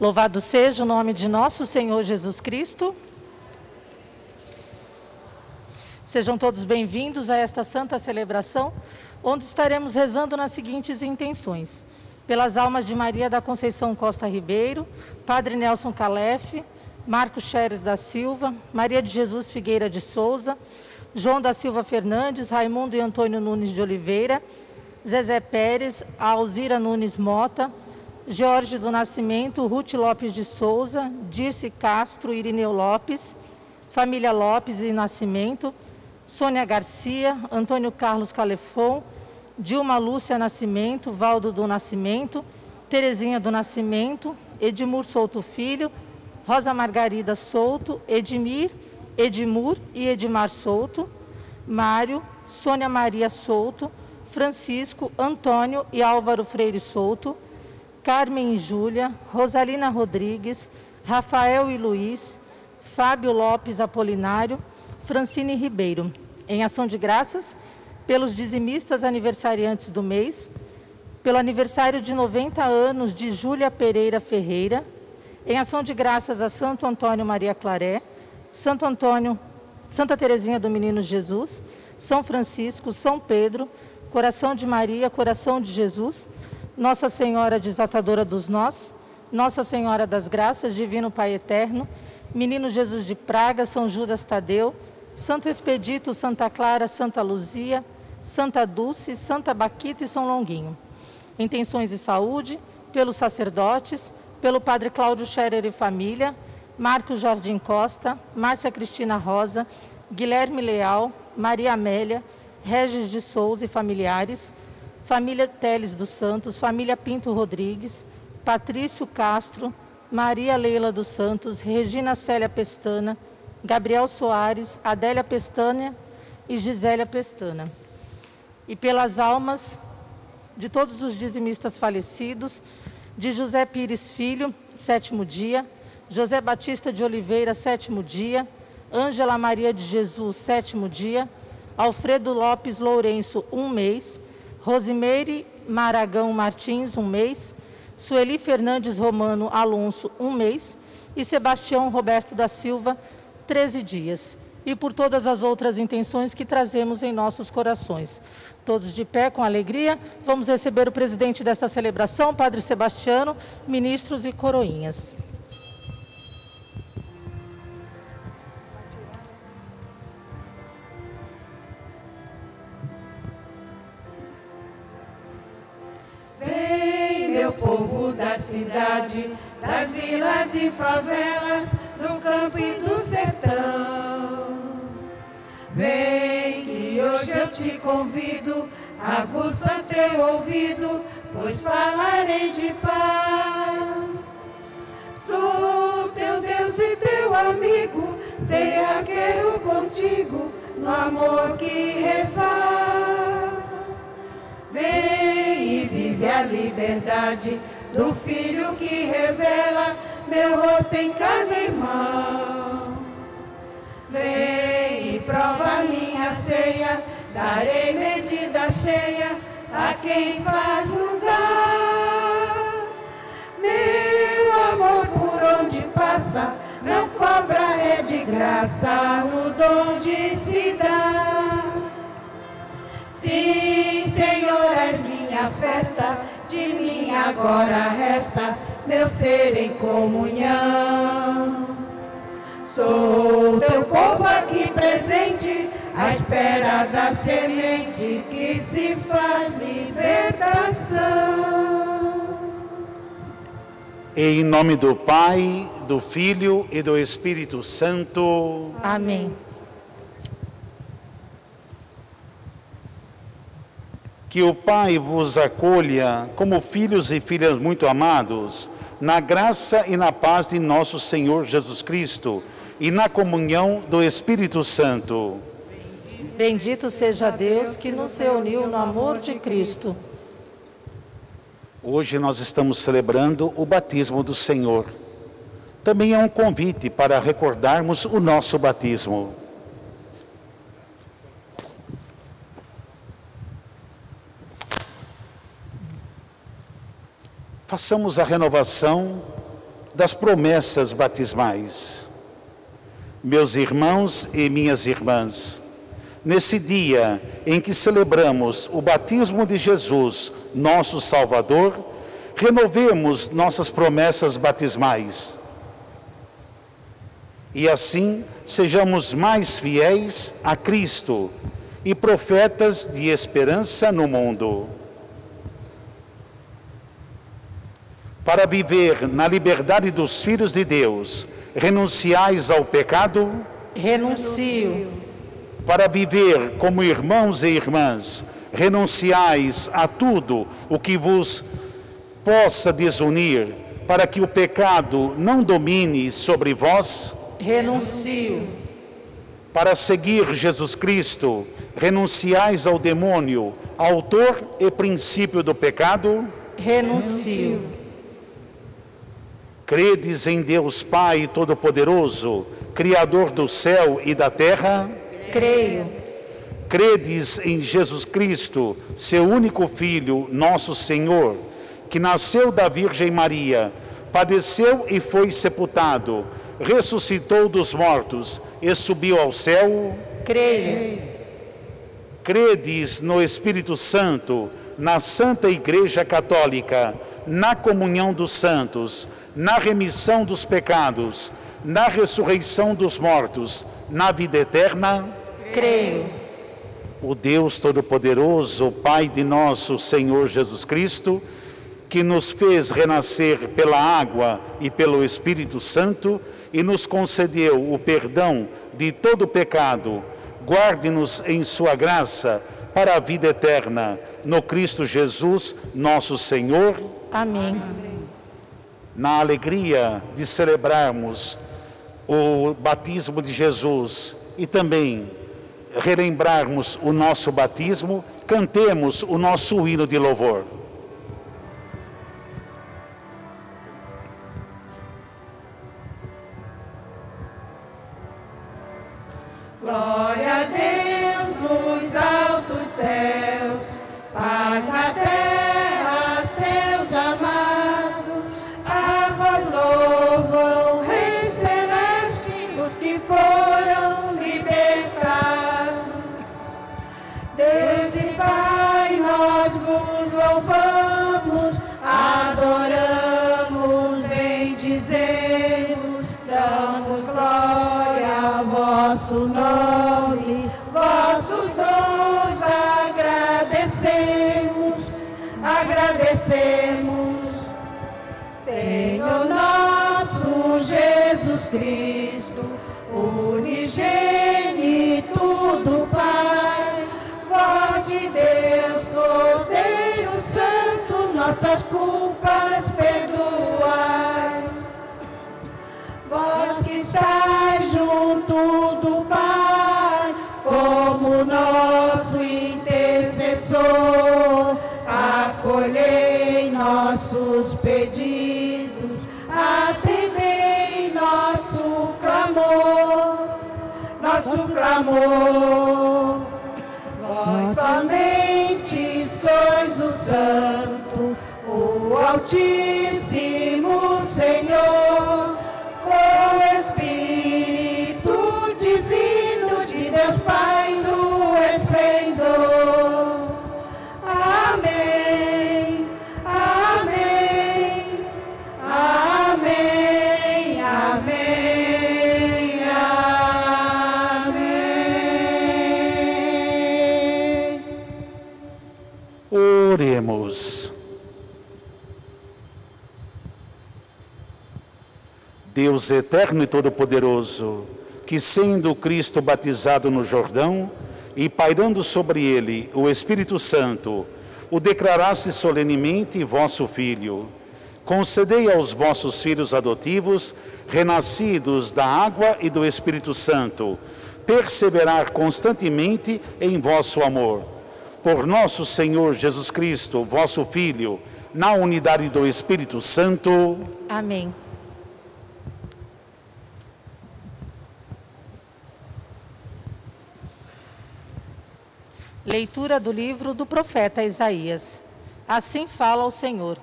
Louvado seja o nome de nosso Senhor Jesus Cristo. Sejam todos bem-vindos a esta santa celebração, onde estaremos rezando nas seguintes intenções: pelas almas de Maria da Conceição Costa Ribeiro, Padre Nelson Calef, Marcos Scherer da Silva, Maria de Jesus Figueira de Souza, João da Silva Fernandes, Raimundo e Antônio Nunes de Oliveira, Zezé Pérez, Alzira Nunes Mota, Jorge do Nascimento, Ruth Lopes de Souza, Dirce Castro, Irineu Lopes, família Lopes e Nascimento, Sônia Garcia, Antônio Carlos Calefon, Dilma Lúcia Nascimento, Valdo do Nascimento, Terezinha do Nascimento, Edmur Souto Filho, Rosa Margarida Souto, Edmir, Edmur e Edmar Souto, Mário, Sônia Maria Souto, Francisco, Antônio e Álvaro Freire Souto, Carmen e Júlia, Rosalina Rodrigues, Rafael e Luiz, Fábio Lopes Apolinário, Francine Ribeiro. Em ação de graças, pelos dizimistas aniversariantes do mês, pelo aniversário de 90 anos de Júlia Pereira Ferreira, em ação de graças a Santo Antônio Maria Claré, Santo Antônio, Santa Teresinha do Menino Jesus, São Francisco, São Pedro, Coração de Maria, Coração de Jesus, nossa Senhora Desatadora dos Nós, Nossa Senhora das Graças, Divino Pai Eterno, Menino Jesus de Praga, São Judas Tadeu, Santo Expedito, Santa Clara, Santa Luzia, Santa Dulce, Santa Baquita e São Longuinho. Intenções de saúde, pelos sacerdotes, pelo Padre Cláudio Scherer e família, Marcos Jardim Costa, Márcia Cristina Rosa, Guilherme Leal, Maria Amélia, Regis de Souza e familiares, família Teles dos Santos, família Pinto Rodrigues, Patrício Castro, Maria Leila dos Santos, Regina Célia Pestana, Gabriel Soares, Adélia Pestânia e Gisélia Pestana. E pelas almas de todos os dizimistas falecidos, de José Pires Filho, sétimo dia, José Batista de Oliveira, sétimo dia, Ângela Maria de Jesus, sétimo dia, Alfredo Lopes Lourenço, um mês, Rosimeire Maragão Martins, um mês, Sueli Fernandes Romano Alonso, um mês, e Sebastião Roberto da Silva, 13 dias. E por todas as outras intenções que trazemos em nossos corações. Todos de pé, com alegria, vamos receber o presidente desta celebração, Padre Sebastiano, ministros e coroinhas. Povo da cidade, das vilas e favelas, do campo e do sertão. Vem que hoje eu te convido, aguça teu ouvido, pois falarei de paz. Sou teu Deus e teu amigo, ceia quero contigo, no amor que refaz. Vem e a liberdade do Filho que revela meu rosto em cada irmão. Vem e prova minha ceia, darei medida cheia a quem faz lugar. Meu amor por onde passa, não cobra, é de graça o dom de se dar. Sim, Senhor, és minha festa, de mim agora resta meu ser em comunhão. Sou teu povo aqui presente, à espera da semente que se faz libertação. Em nome do Pai, do Filho e do Espírito Santo. Amém. Que o Pai vos acolha como filhos e filhas muito amados, na graça e na paz de nosso Senhor Jesus Cristo e na comunhão do Espírito Santo. Bendito seja Deus que nos reuniu no amor de Cristo. Hoje nós estamos celebrando o batismo do Senhor. Também é um convite para recordarmos o nosso batismo. Façamos a renovação das promessas batismais. Meus irmãos e minhas irmãs, nesse dia em que celebramos o batismo de Jesus, nosso Salvador, renovemos nossas promessas batismais. E assim sejamos mais fiéis a Cristo e profetas de esperança no mundo. Para viver na liberdade dos filhos de Deus, renunciais ao pecado? Renuncio. Para viver como irmãos e irmãs, renunciais a tudo o que vos possa desunir, para que o pecado não domine sobre vós? Renuncio. Para seguir Jesus Cristo, renunciais ao demônio, autor e princípio do pecado? Renuncio. Credes em Deus Pai Todo-Poderoso, Criador do céu e da terra? Creio. Credes em Jesus Cristo, seu único Filho, nosso Senhor, que nasceu da Virgem Maria, padeceu e foi sepultado, ressuscitou dos mortos e subiu ao céu? Creio. Credes no Espírito Santo, na Santa Igreja Católica, na comunhão dos santos, na remissão dos pecados, na ressurreição dos mortos, na vida eterna? Creio. O Deus Todo-Poderoso, Pai de nosso Senhor Jesus Cristo, que nos fez renascer pela água e pelo Espírito Santo e nos concedeu o perdão de todo pecado, guarde-nos em Sua graça para a vida eterna, no Cristo Jesus, nosso Senhor. Amém. Na alegria de celebrarmos o batismo de Jesus e também relembrarmos o nosso batismo, cantemos o nosso hino de louvor. Glória nós vos louvamos, adoramos, bendizemos, damos glória ao vosso nome, vossos dons agradecemos, agradecemos. Senhor nosso Jesus Cristo, nossas culpas perdoai. Vós que estáis junto do Pai, como nosso intercessor, acolhei nossos pedidos, atendei nosso clamor, nosso clamor. Vós somente sois o Santo, Altíssimo Deus eterno e todo-poderoso, que sendo Cristo batizado no Jordão e pairando sobre ele o Espírito Santo, o declaraste solenemente vosso Filho. Concedei aos vossos filhos adotivos, renascidos da água e do Espírito Santo, perseverar constantemente em vosso amor. Por nosso Senhor Jesus Cristo, vosso Filho, na unidade do Espírito Santo. Amém. Leitura do livro do profeta Isaías. Assim fala o Senhor: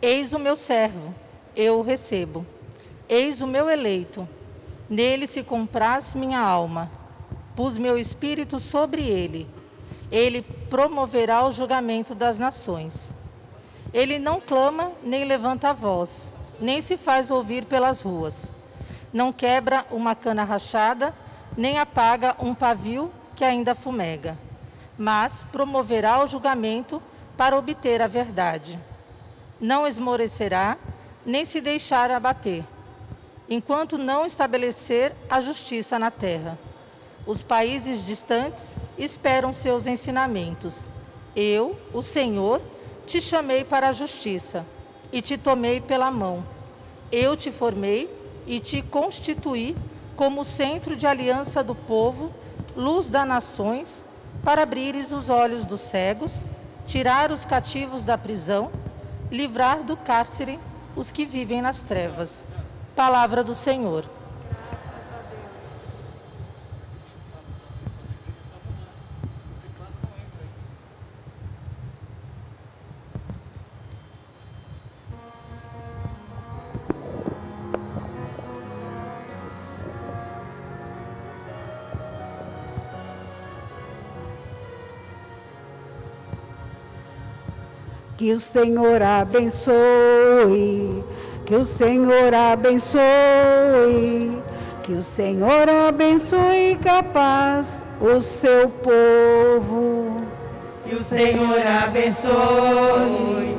Eis o meu servo, eu o recebo. Eis o meu eleito, nele se compraz minha alma. Pus meu espírito sobre ele. Ele promoverá o julgamento das nações. Ele não clama nem levanta a voz, nem se faz ouvir pelas ruas. Não quebra uma cana rachada, nem apaga um pavio que ainda fumega, mas promoverá o julgamento para obter a verdade. Não esmorecerá, nem se deixar abater, enquanto não estabelecer a justiça na terra. Os países distantes esperam seus ensinamentos. Eu, o Senhor, te chamei para a justiça e te tomei pela mão. Eu te formei e te constituí como centro de aliança do povo, luz das nações, para abrires os olhos dos cegos, tirar os cativos da prisão, livrar do cárcere os que vivem nas trevas. Palavra do Senhor. Que o Senhor abençoe, que o Senhor abençoe, que o Senhor abençoe capaz o seu povo. Que o Senhor abençoe,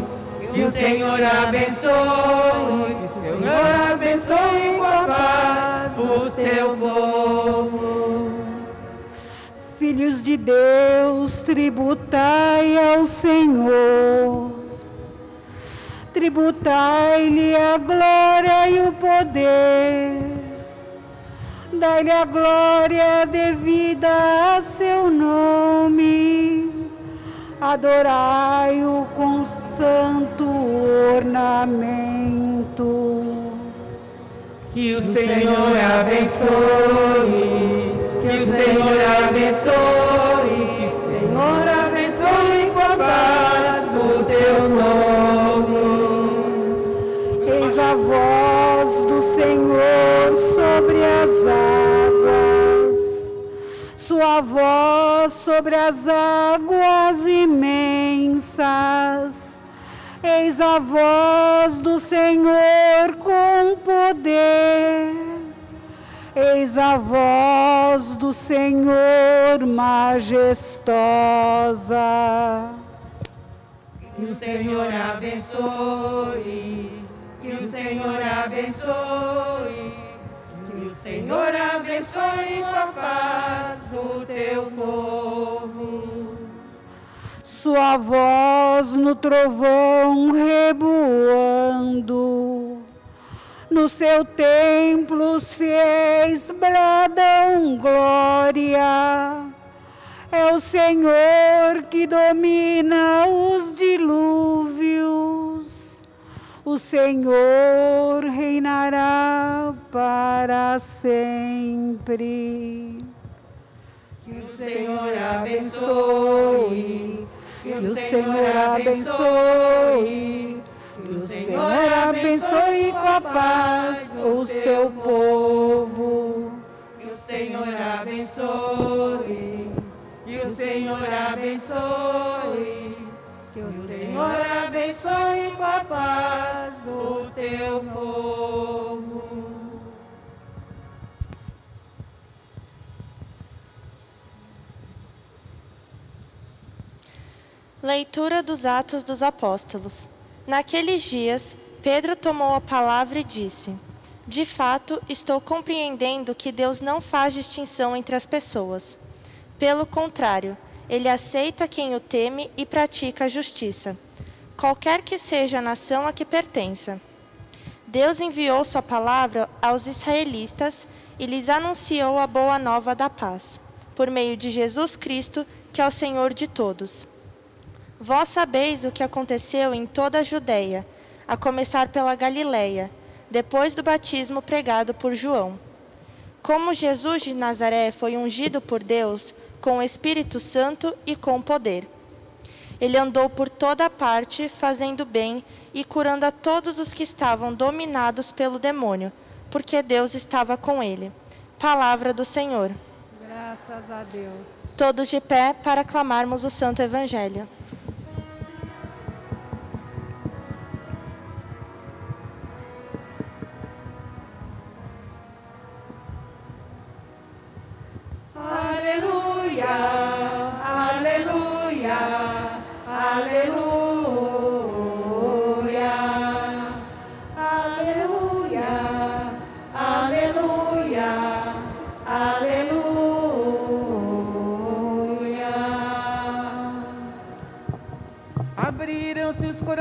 que o Senhor abençoe, que o Senhor abençoe capaz o seu povo. Filhos de Deus, tributai ao Senhor. Tributai-lhe a glória e o poder. Dai-lhe a glória devida a seu nome. Adorai-o com santo ornamento. Que o Senhor abençoe que o Senhor abençoe, que o Senhor abençoe com paz o teu nome. Voz sobre as águas imensas. Eis a voz do Senhor com poder. Eis a voz do Senhor majestosa. Que o Senhor abençoe, que o Senhor abençoe, Senhor abençoe sua paz o teu povo. Sua voz no trovão reboando no seu templo os fiéis bradam glória. É o Senhor que domina os dilúvios. O Senhor reinará para sempre. Que o Senhor abençoe. Que o Senhor abençoe. Que o Senhor abençoe com a paz o seu povo. Que o Senhor abençoe. Que o Senhor abençoe. Leitura dos Atos dos Apóstolos. Naqueles dias, Pedro tomou a palavra e disse: De fato, estou compreendendo que Deus não faz distinção entre as pessoas. Pelo contrário, ele aceita quem o teme e pratica a justiça, qualquer que seja a nação a que pertença. Deus enviou sua palavra aos israelitas e lhes anunciou a boa nova da paz, por meio de Jesus Cristo, que é o Senhor de todos. Vós sabeis o que aconteceu em toda a Judéia, a começar pela Galiléia, depois do batismo pregado por João. Como Jesus de Nazaré foi ungido por Deus com o Espírito Santo e com poder. Ele andou por toda parte, fazendo bem e curando a todos os que estavam dominados pelo demônio, porque Deus estava com ele. Palavra do Senhor. Graças a Deus. Todos de pé para clamarmos o Santo Evangelho.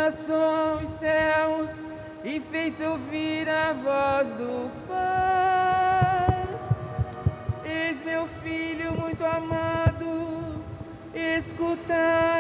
Corações, céus, e fez ouvir a voz do Santa.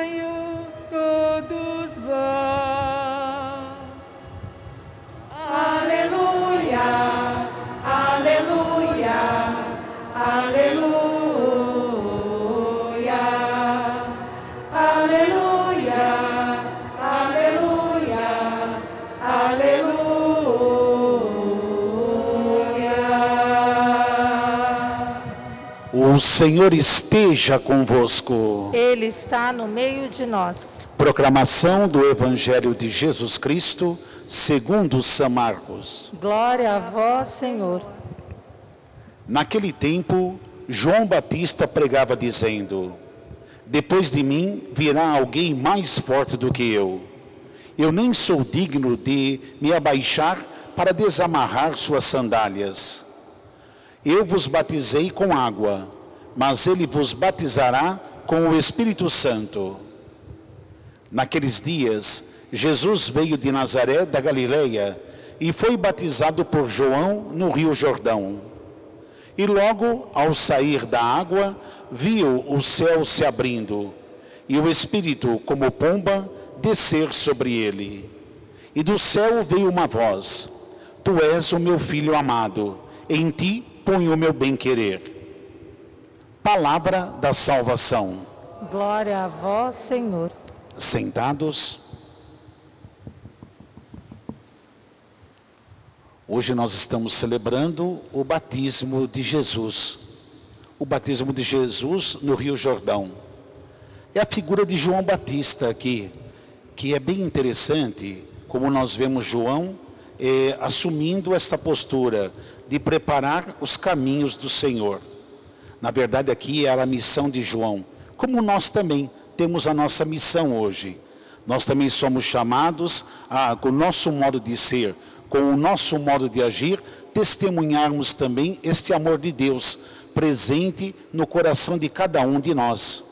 O Senhor esteja convosco. Ele está no meio de nós. Proclamação do Evangelho de Jesus Cristo, segundo São Marcos. Glória a vós, Senhor. Naquele tempo, João Batista pregava dizendo: Depois de mim virá alguém mais forte do que eu. Eu nem sou digno de me abaixar para desamarrar suas sandálias. Eu vos batizei com água, mas ele vos batizará com o Espírito Santo. Naqueles dias, Jesus veio de Nazaré da Galileia e foi batizado por João no Rio Jordão. E logo, ao sair da água, viu o céu se abrindo e o Espírito, como pomba, descer sobre ele. E do céu veio uma voz: Tu és o meu filho amado, em ti ponho o meu bem-querer. Palavra da salvação. Glória a vós, Senhor. Sentados. Hoje nós estamos celebrando o batismo de Jesus. O batismo de Jesus no Rio Jordão. É a figura de João Batista aqui, que é bem interessante, como nós vemos João eh, assumindo essa postura de preparar os caminhos do Senhor. Na verdade, aqui era a missão de João, como nós também temos a nossa missão hoje. Nós também somos chamados a, com o nosso modo de ser, com o nosso modo de agir, testemunharmos também este amor de Deus presente no coração de cada um de nós.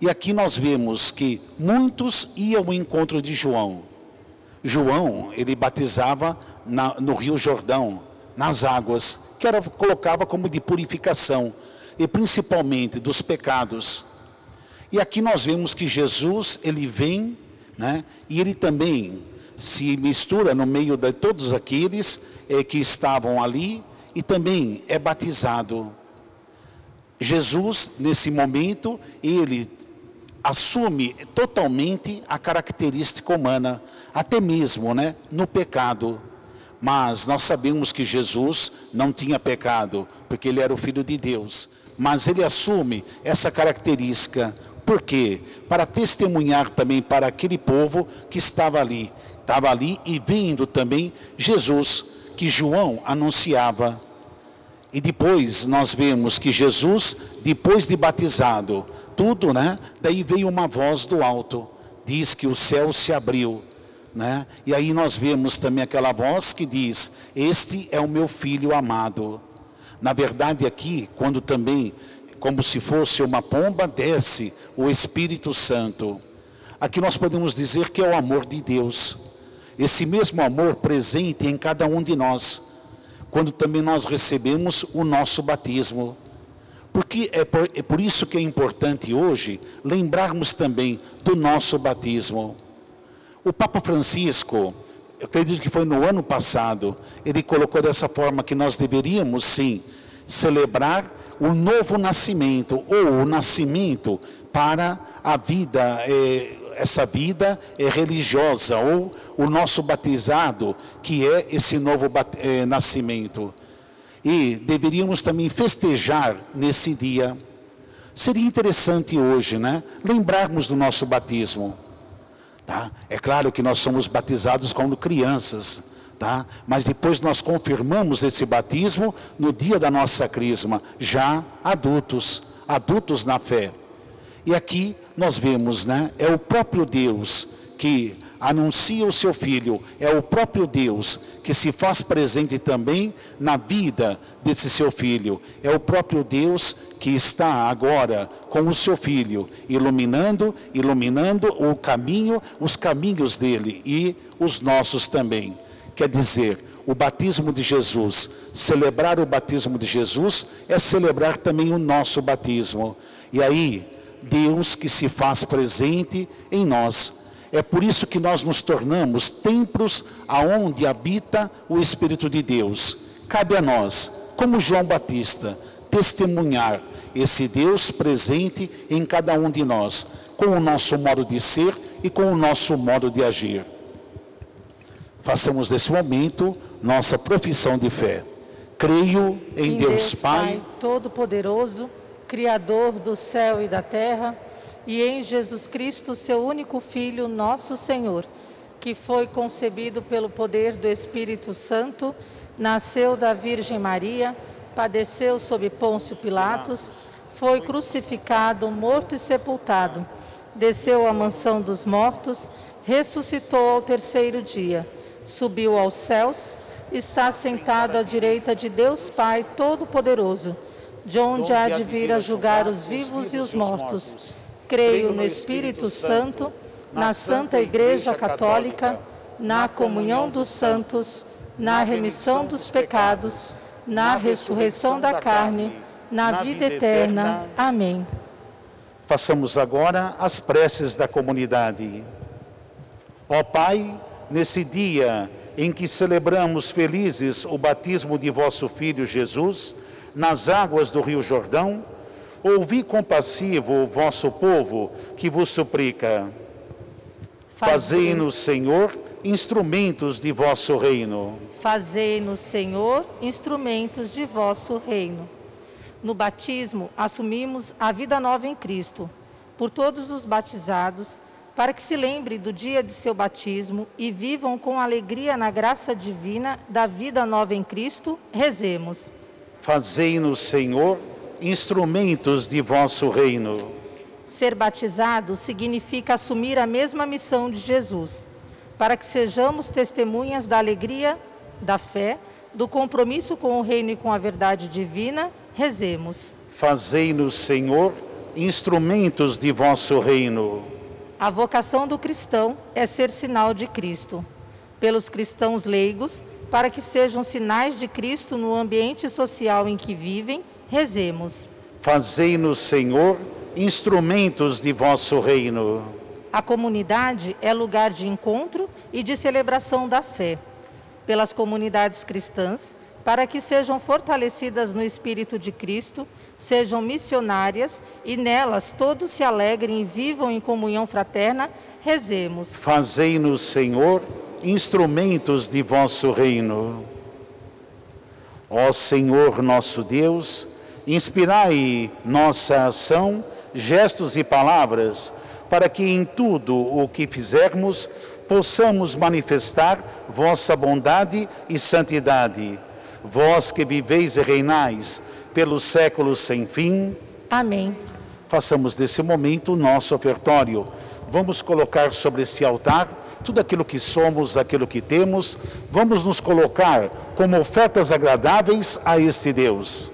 E aqui nós vemos que muitos iam ao encontro de João. João, ele batizava na, no Rio Jordão, nas águas, que era, colocava como de purificação, e principalmente dos pecados. E aqui nós vemos que Jesus, ele vem, né, e ele também se mistura no meio de todos aqueles eh, que estavam ali, e também é batizado. Jesus, nesse momento, ele assume totalmente a característica humana, até mesmo né, no pecado. Mas nós sabemos que Jesus não tinha pecado, porque ele era o Filho de Deus. Mas ele assume essa característica, por quê? Para testemunhar também para aquele povo que estava ali. Estava ali e vindo também Jesus, que João anunciava. E depois nós vemos que Jesus, depois de batizado, tudo, né? Daí veio uma voz do alto, diz que o céu se abriu, né? E aí nós vemos também aquela voz que diz: Este é o meu filho amado. Na verdade, aqui, quando também, como se fosse uma pomba, desce o Espírito Santo. Aqui nós podemos dizer que é o amor de Deus. Esse mesmo amor presente em cada um de nós, quando também nós recebemos o nosso batismo. Porque é por, é por isso que é importante hoje lembrarmos também do nosso batismo. O Papa Francisco, eu acredito que foi no ano passado, ele colocou dessa forma que nós deveríamos sim celebrar o novo nascimento ou o nascimento para a vida, eh, essa vida eh, religiosa ou o nosso batizado, que é esse novo é, nascimento. E deveríamos também festejar nesse dia. Seria interessante hoje, né? Lembrarmos do nosso batismo. Tá? É claro que nós somos batizados quando crianças, tá? mas depois nós confirmamos esse batismo no dia da nossa crisma, já adultos, adultos na fé. E aqui nós vemos, né? É o próprio Deus que anuncia o seu filho, é o próprio Deus que se faz presente também na vida desse seu filho. É o próprio Deus que está agora com o seu filho, iluminando, iluminando o caminho, os caminhos dele e os nossos também. Quer dizer, o batismo de Jesus, celebrar o batismo de Jesus é celebrar também o nosso batismo. E aí, Deus que se faz presente em nós é por isso que nós nos tornamos templos aonde habita o Espírito de Deus. Cabe a nós, como João Batista, testemunhar esse Deus presente em cada um de nós, com o nosso modo de ser e com o nosso modo de agir. Façamos nesse momento nossa profissão de fé. Creio em, em Deus, Deus Pai, Pai Todo-Poderoso, Criador do céu e da terra e em Jesus Cristo, seu único Filho, nosso Senhor, que foi concebido pelo poder do Espírito Santo, nasceu da Virgem Maria, padeceu sob Pôncio Pilatos, foi crucificado, morto e sepultado, desceu à mansão dos mortos, ressuscitou ao terceiro dia, subiu aos céus, está sentado à direita de Deus Pai Todo-Poderoso, de onde há de vir a julgar os vivos e os mortos. Creio no Espírito Santo, na Santa Igreja Católica, na comunhão dos santos, na remissão dos pecados, na ressurreição da carne, na vida eterna. Amém. Façamos agora as preces da comunidade. Ó Pai, nesse dia em que celebramos felizes o batismo de vosso Filho Jesus, nas águas do Rio Jordão, Ouvi compassivo o vosso povo que vos suplica. Fazei-nos, Senhor, instrumentos de vosso reino. Fazei-nos, Senhor, instrumentos de vosso reino. No batismo, assumimos a vida nova em Cristo. Por todos os batizados, para que se lembre do dia de seu batismo e vivam com alegria na graça divina da vida nova em Cristo, rezemos. Fazei-nos, Senhor, instrumentos de vosso reino. Ser batizado significa assumir a mesma missão de Jesus, para que sejamos testemunhas da alegria, da fé, do compromisso com o reino e com a verdade divina, rezemos. Fazei-nos, Senhor, instrumentos de vosso reino. A vocação do cristão é ser sinal de Cristo. Pelos cristãos leigos, para que sejam sinais de Cristo no ambiente social em que vivem Rezemos. Fazei-nos, Senhor, instrumentos de vosso reino. A comunidade é lugar de encontro e de celebração da fé. Pelas comunidades cristãs, para que sejam fortalecidas no Espírito de Cristo, sejam missionárias e nelas todos se alegrem e vivam em comunhão fraterna, rezemos. Fazei-nos, Senhor, instrumentos de vosso reino. Ó Senhor nosso Deus, Inspirai nossa ação, gestos e palavras, para que em tudo o que fizermos possamos manifestar vossa bondade e santidade. Vós que viveis e reinais pelos séculos sem fim. Amém. Façamos desse momento o nosso ofertório. Vamos colocar sobre esse altar tudo aquilo que somos, aquilo que temos. Vamos nos colocar como ofertas agradáveis a este Deus.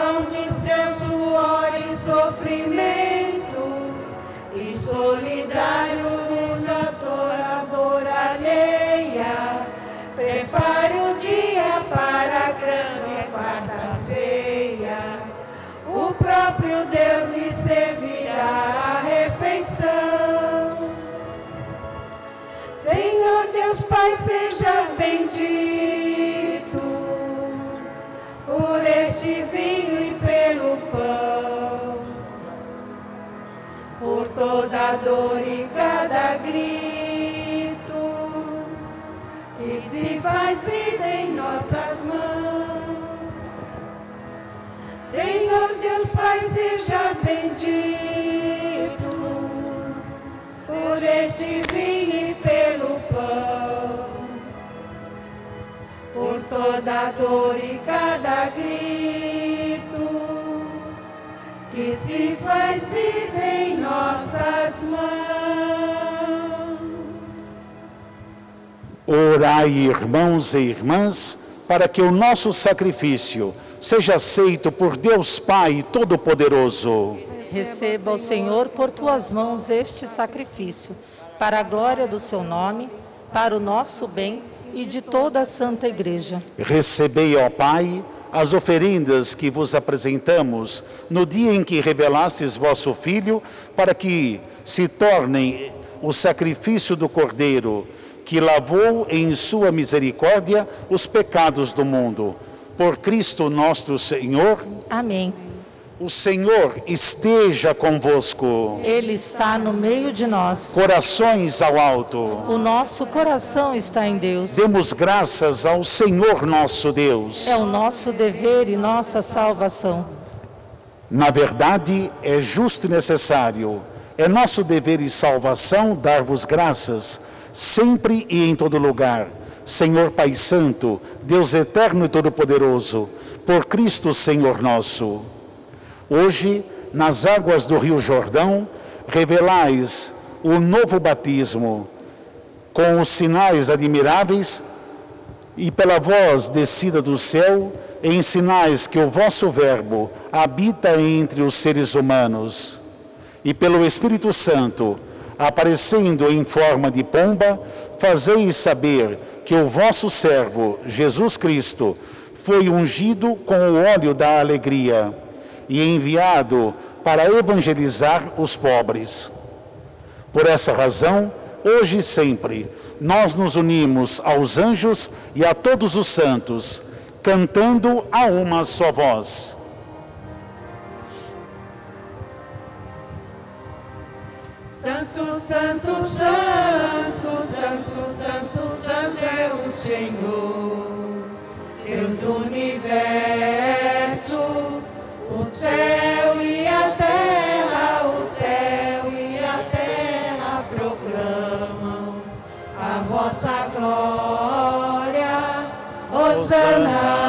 pão de seu suor e sofrimento e solidário cuja dor alheia, prepare um dia para a grande quarta-feira. O próprio Deus lhe servirá a refeição. Senhor Deus Pai, sejas toda dor e cada grito que se faz vida em nossas mãos. Senhor Deus Pai, sejas bendito por este vinho e pelo pão, por toda dor e cada grito que se faz vida em nossas mãos. Orai, irmãos e irmãs, para que o nosso sacrifício seja aceito por Deus Pai Todo-Poderoso. Receba o Senhor por tuas mãos este sacrifício, para a glória do seu nome, para o nosso bem e de toda a Santa Igreja. Recebei, ó Pai, as oferendas que vos apresentamos no dia em que revelastes vosso Filho, para que se tornem o sacrifício do Cordeiro, que lavou em sua misericórdia os pecados do mundo. Por Cristo nosso Senhor, Amém. O Senhor esteja convosco. Ele está no meio de nós. Corações ao alto. O nosso coração está em Deus. Demos graças ao Senhor nosso Deus. É o nosso dever e nossa salvação. Na verdade, é justo e necessário, é nosso dever e salvação dar-vos graças, sempre e em todo lugar. Senhor Pai Santo, Deus eterno e todo-poderoso, por Cristo Senhor nosso. Hoje, nas águas do Rio Jordão, revelais o novo batismo, com os sinais admiráveis e pela voz descida do céu, em sinais que o vosso Verbo habita entre os seres humanos. E pelo Espírito Santo, aparecendo em forma de pomba, fazeis saber que o vosso servo, Jesus Cristo, foi ungido com o óleo da alegria e enviado para evangelizar os pobres. Por essa razão, hoje e sempre, nós nos unimos aos anjos e a todos os santos, cantando a uma só voz. Santo, santo, santo, santo, santo, santo é o Senhor, Deus do universo, céu e a terra, o céu e a terra proclamam a vossa glória. Hosana,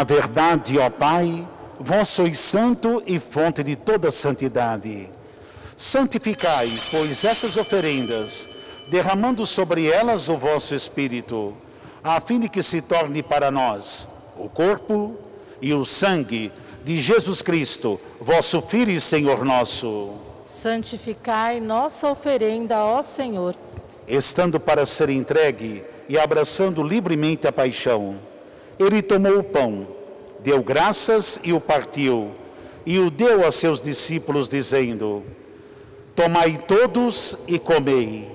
Na verdade, ó Pai, vós sois santo e fonte de toda santidade. Santificai, pois, essas oferendas, derramando sobre elas o vosso Espírito, a fim de que se torne para nós o corpo e o sangue de Jesus Cristo, vosso Filho e Senhor nosso. Santificai nossa oferenda, ó Senhor. Estando para ser entregue e abraçando livremente a paixão, ele tomou o pão, deu graças e o partiu, e o deu a seus discípulos, dizendo: Tomai todos e comei.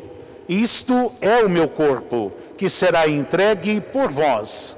Isto é o meu corpo, que será entregue por vós.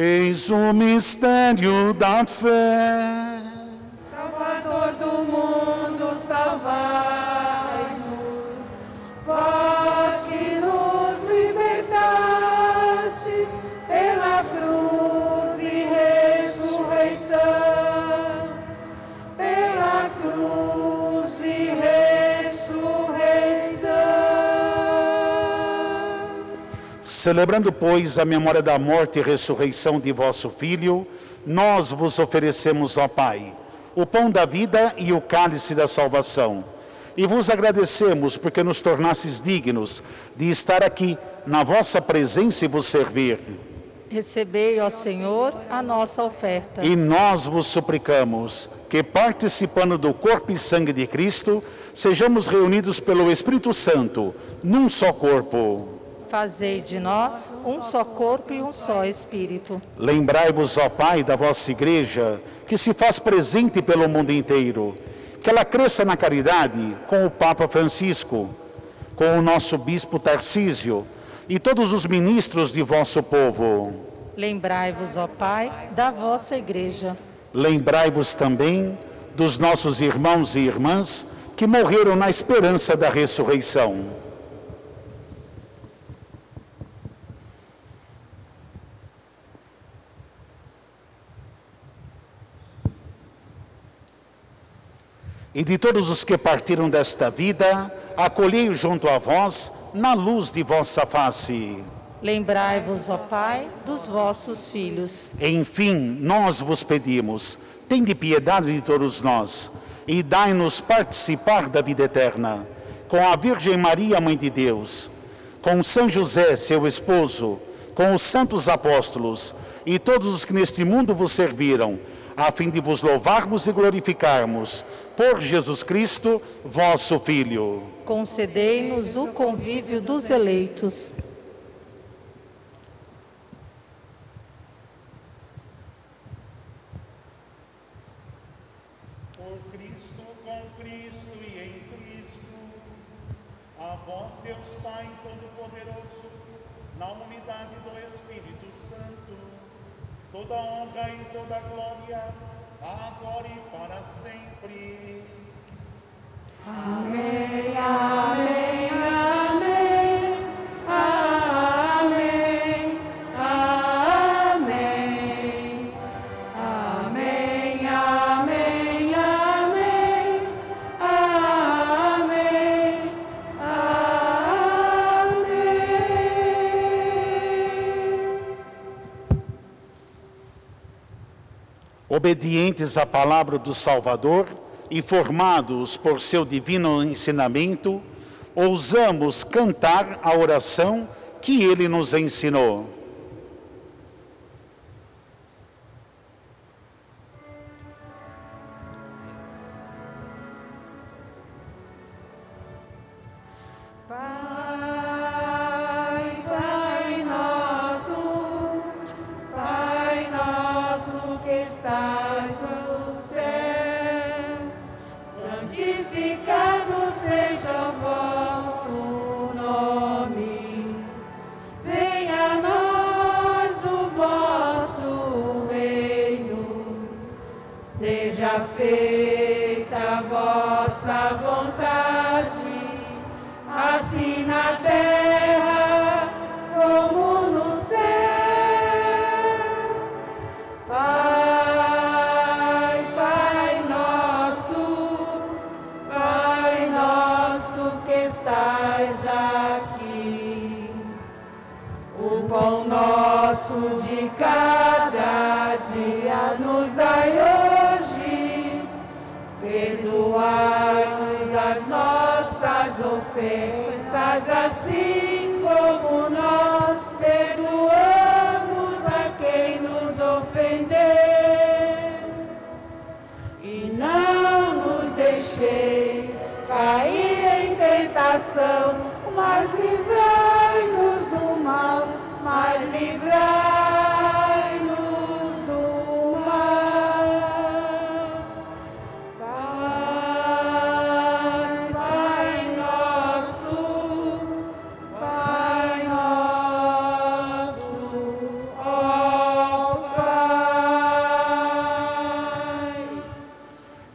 Eis o mistério da fé. Celebrando, pois, a memória da morte e ressurreição de vosso Filho, nós vos oferecemos, ó Pai, o pão da vida e o cálice da salvação. E vos agradecemos porque nos tornastes dignos de estar aqui na vossa presença e vos servir. Recebei, ó Senhor, a nossa oferta. E nós vos suplicamos que, participando do corpo e sangue de Cristo, sejamos reunidos pelo Espírito Santo num só corpo. Fazei de nós um só corpo e um só espírito. Lembrai-vos, ó Pai, da vossa igreja, que se faz presente pelo mundo inteiro, que ela cresça na caridade com o Papa Francisco, com o nosso bispo Tarcísio e todos os ministros de vosso povo. Lembrai-vos, ó Pai, da vossa igreja. Lembrai-vos também dos nossos irmãos e irmãs que morreram na esperança da ressurreição. E de todos os que partiram desta vida, acolhei junto a vós na luz de vossa face. Lembrai-vos, ó Pai, dos vossos filhos. Enfim, nós vos pedimos, tende piedade de todos nós e dai-nos participar da vida eterna. Com a Virgem Maria, Mãe de Deus, com São José, seu esposo, com os santos apóstolos e todos os que neste mundo vos serviram, a fim de vos louvarmos e glorificarmos por Jesus Cristo, vosso Filho. Concedei-nos o convívio dos eleitos. Por Cristo, com Cristo e em Cristo, a vós, Deus Pai Todo-Poderoso, na unidade do Espírito Santo, toda honra e toda glória, agora e para sempre. Amém, amém, amém. Amém, amém. Amém, amém, amém. Amém. Obedientes à palavra do Salvador, e formados por seu divino ensinamento, ousamos cantar a oração que ele nos ensinou.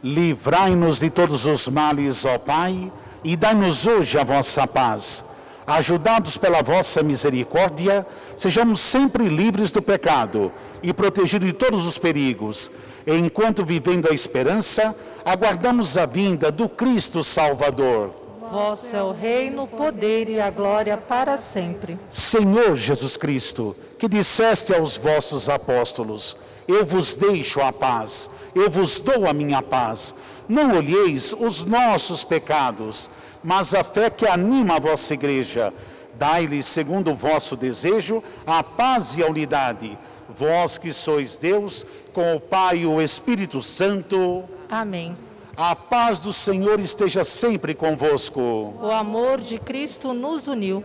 Livrai-nos de todos os males, ó Pai, e dai-nos hoje a vossa paz. Ajudados pela vossa misericórdia, sejamos sempre livres do pecado e protegidos de todos os perigos, enquanto vivendo a esperança, aguardamos a vinda do Cristo Salvador. Vosso é o reino, o poder e a glória para sempre. Senhor Jesus Cristo, que disseste aos vossos apóstolos: Eu vos deixo a paz, eu vos dou a minha paz. Não olheis os nossos pecados, mas a fé que anima a vossa igreja. Dai-lhe, segundo o vosso desejo, a paz e a unidade. Vós que sois Deus, com o Pai e o Espírito Santo, Amém. a paz do Senhor esteja sempre convosco. O amor de Cristo nos uniu.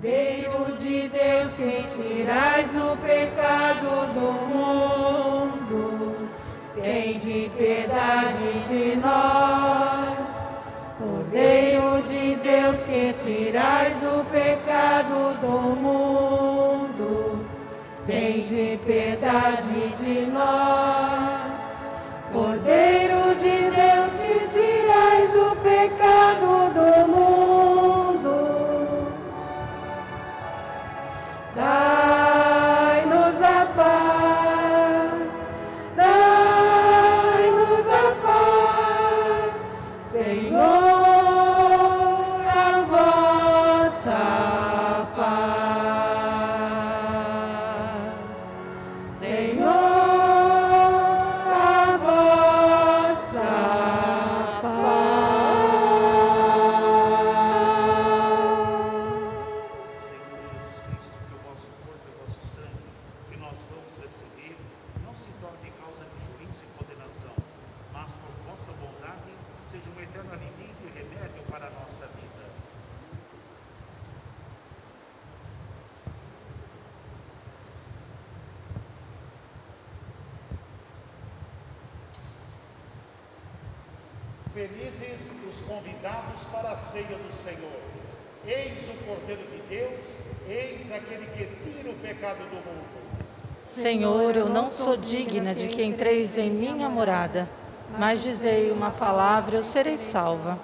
Cordeiro de Deus que tirais o pecado do mundo, tende piedade de nós. Cordeiro de Deus que tirais o pecado do mundo, tende piedade de nós. Cordeiro de Deus que tirais o pecado do mundo, convidados para a ceia do Senhor. Eis o Cordeiro de Deus, eis aquele que tira o pecado do mundo. Senhor, eu não sou digna de que entreis em minha morada, mas dizei uma palavra, eu serei salva.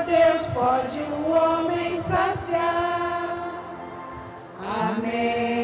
Deus pode o homem saciar. Amém.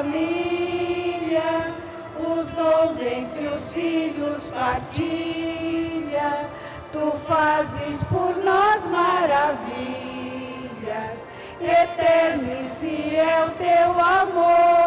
família, os dons entre os filhos partilha. Tu fazes por nós maravilhas, eterno e fiel teu amor.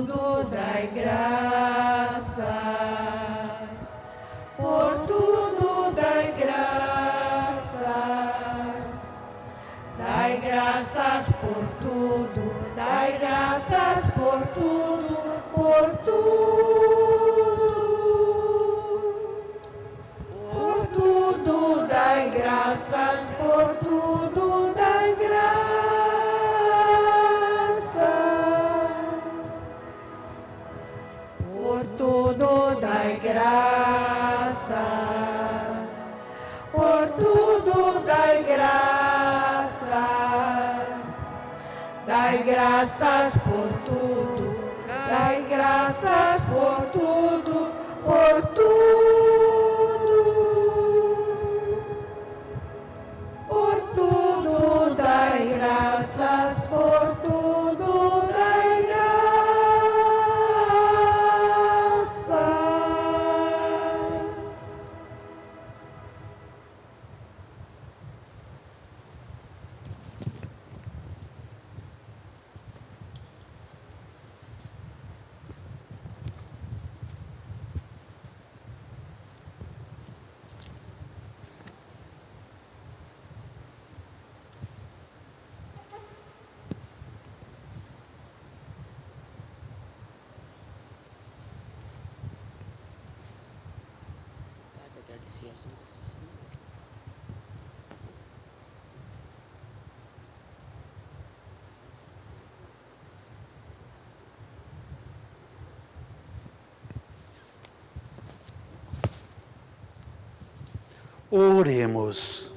mundo dai graças, por tudo dai graças, dai graças por tudo, dai graças por tudo, por tudo. graças por tudo, dai graças por Oremos.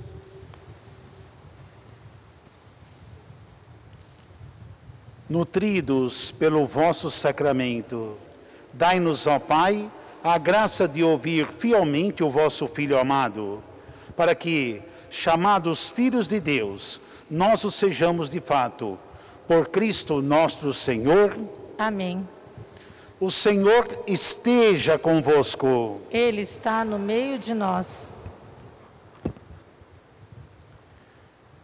Nutridos pelo vosso sacramento, dai-nos, ó Pai, a graça de ouvir fielmente o vosso Filho amado, para que, chamados filhos de Deus, nós o sejamos de fato. Por Cristo nosso Senhor. Amém. O Senhor esteja convosco. Ele está no meio de nós.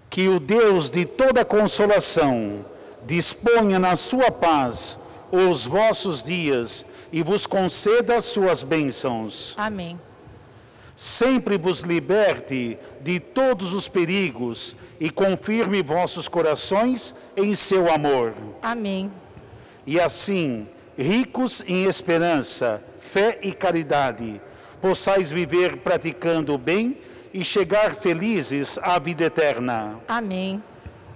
Que o Deus de toda consolação disponha na sua paz os vossos dias e vos conceda suas bênçãos. Amém. Sempre vos liberte de todos os perigos e confirme vossos corações em seu amor. Amém. E assim, ricos em esperança, fé e caridade, possais viver praticando o bem e chegar felizes à vida eterna. Amém.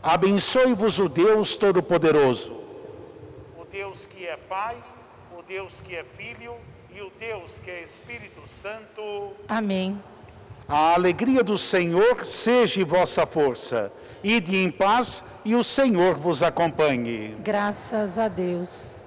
Abençoe-vos o Deus Todo-Poderoso, Deus que é Pai, o Deus que é Filho e o Deus que é Espírito Santo. Amém. A alegria do Senhor seja vossa força. Ide em paz e o Senhor vos acompanhe. Graças a Deus.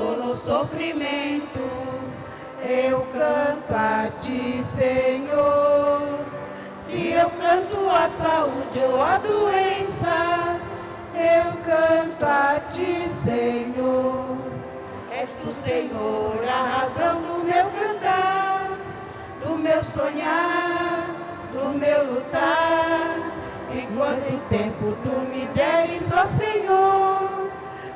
Ou sofrimento, eu canto a ti, Senhor. Se eu canto a saúde ou a doença, eu canto a ti, Senhor. És tu, Senhor, a razão do meu cantar do meu sonhar, do meu lutar. Enquanto tempo tu me deres, ó Senhor,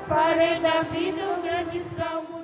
farei da vida um grande salmo